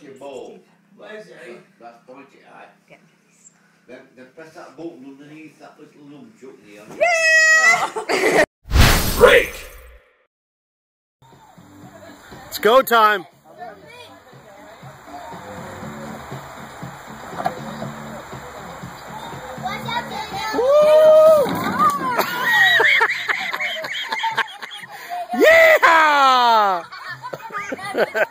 press your ball. Where's he? That's point it. Yeah. Then, then press that button underneath that little nunchuck there. Break! It's go time. Yeah!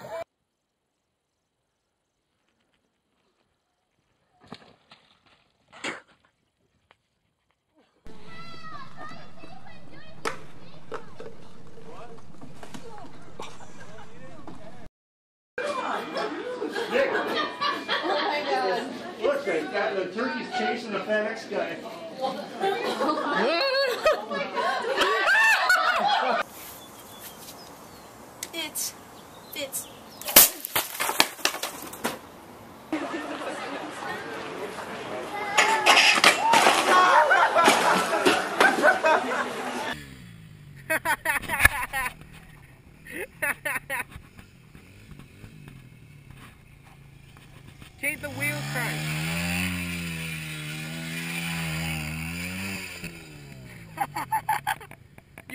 Look, they got the turkey's chasing the FedEx guy. It's, it's. Keep the wheel crank.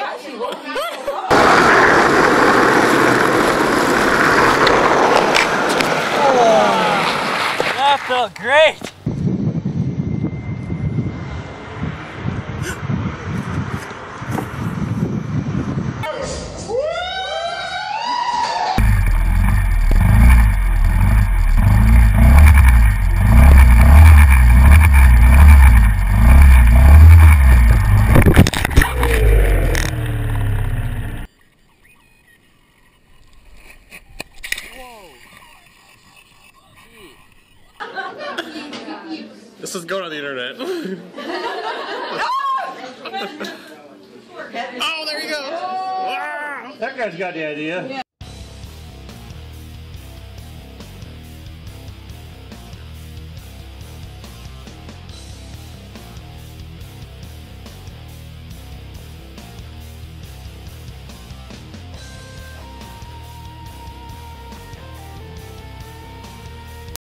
Oh That felt great. This is going on the internet. Ah! oh, there you go. That guy's got the idea.